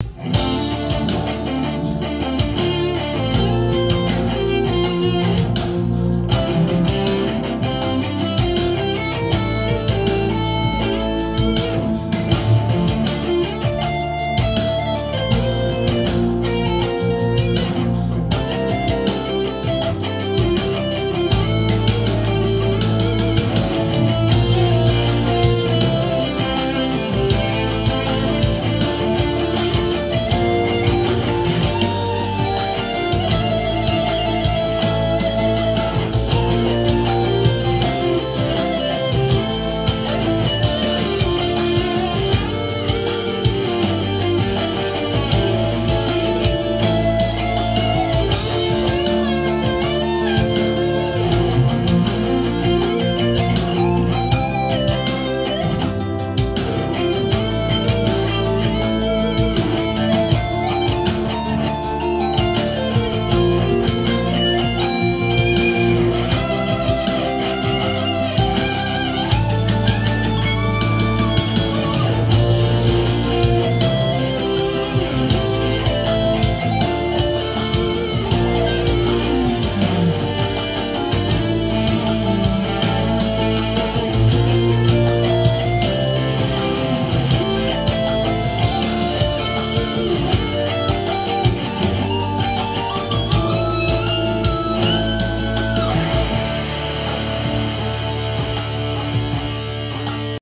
Bye.